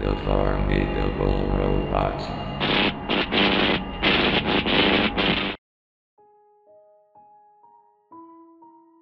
The Formidable Robots.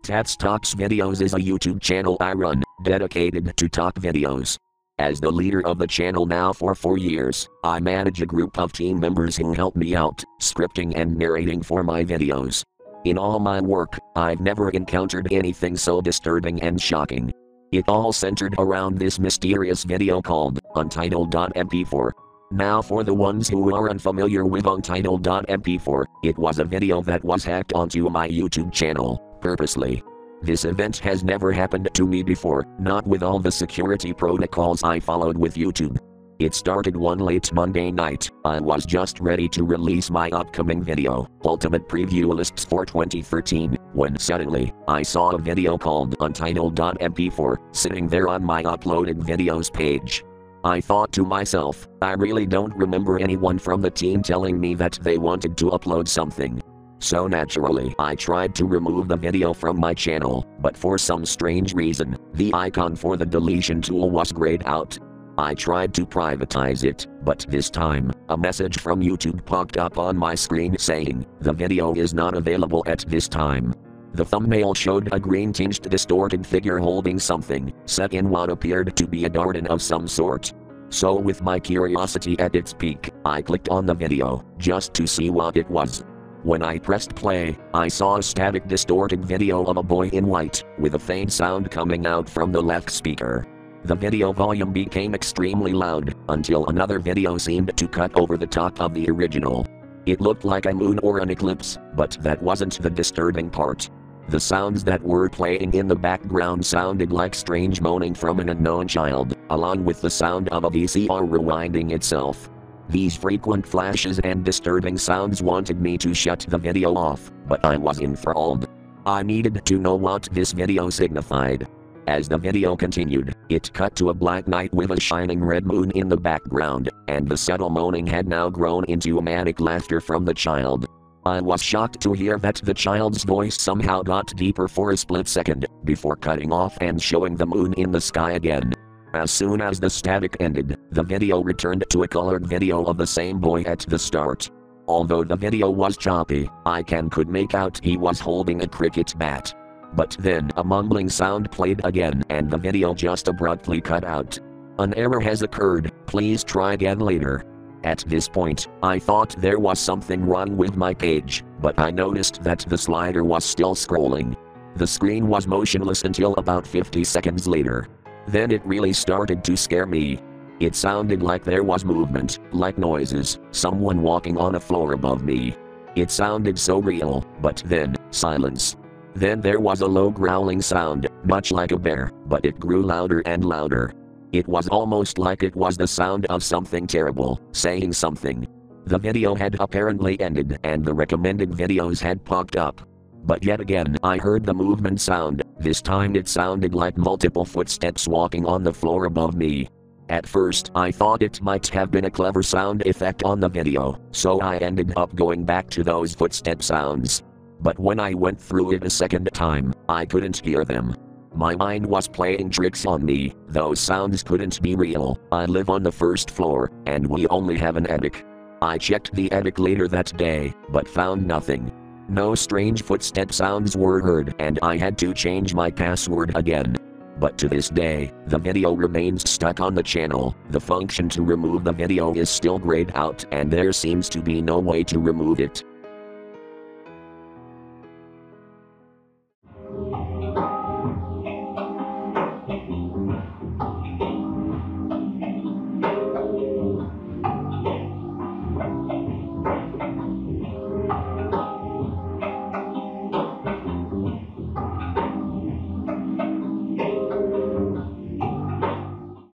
Tats TopsVideos is a YouTube channel I run, dedicated to talk videos. As the leader of the channel now for four years, I manage a group of team members who help me out, scripting and narrating for my videos. In all my work, I've never encountered anything so disturbing and shocking. It all centered around this mysterious video called Untitled.mp4. Now, for the ones who are unfamiliar with Untitled.mp4, it was a video that was hacked onto my YouTube channel, purposely. This event has never happened to me before, not with all the security protocols I followed with YouTube. It started one late Monday night. I was just ready to release my upcoming video, Ultimate Preview Lists for 2013, when suddenly, I saw a video called Untitled.mp4 sitting there on my uploaded videos page. I thought to myself, I really don't remember anyone from the team telling me that they wanted to upload something. So naturally, I tried to remove the video from my channel, but for some strange reason, the icon for the deletion tool was grayed out. I tried to privatize it, but this time, a message from YouTube popped up on my screen saying, the video is not available at this time. The thumbnail showed a green tinged distorted figure holding something, set in what appeared to be a garden of some sort. So, with my curiosity at its peak, I clicked on the video, just to see what it was. When I pressed play, I saw a static distorted video of a boy in white, with a faint sound coming out from the left speaker. The video volume became extremely loud, until another video seemed to cut over the top of the original. It looked like a moon or an eclipse, but that wasn't the disturbing part. The sounds that were playing in the background sounded like strange moaning from an unknown child, along with the sound of a VCR rewinding itself. These frequent flashes and disturbing sounds wanted me to shut the video off, but I was enthralled. I needed to know what this video signified. As the video continued, it cut to a black night with a shining red moon in the background, and the subtle moaning had now grown into manic laughter from the child. I was shocked to hear that the child's voice somehow got deeper for a split second, before cutting off and showing the moon in the sky again. As soon as the static ended, the video returned to a colored video of the same boy at the start. Although the video was choppy, I can could make out he was holding a cricket bat. But then a mumbling sound played again and the video just abruptly cut out. An error has occurred, please try again later. At this point, I thought there was something wrong with my page, but I noticed that the slider was still scrolling. The screen was motionless until about 50 seconds later. Then it really started to scare me. It sounded like there was movement, like noises, someone walking on a floor above me. It sounded so real, but then, silence. Then there was a low growling sound, much like a bear, but it grew louder and louder. It was almost like it was the sound of something terrible, saying something. The video had apparently ended and the recommended videos had popped up. But yet again, I heard the movement sound, this time it sounded like multiple footsteps walking on the floor above me. At first, I thought it might have been a clever sound effect on the video, so I ended up going back to those footstep sounds but when I went through it a second time, I couldn't hear them. My mind was playing tricks on me, those sounds couldn't be real. I live on the first floor, and we only have an attic. I checked the attic later that day, but found nothing. No strange footstep sounds were heard, and I had to change my password again. But to this day, the video remains stuck on the channel. The function to remove the video is still grayed out, and there seems to be no way to remove it.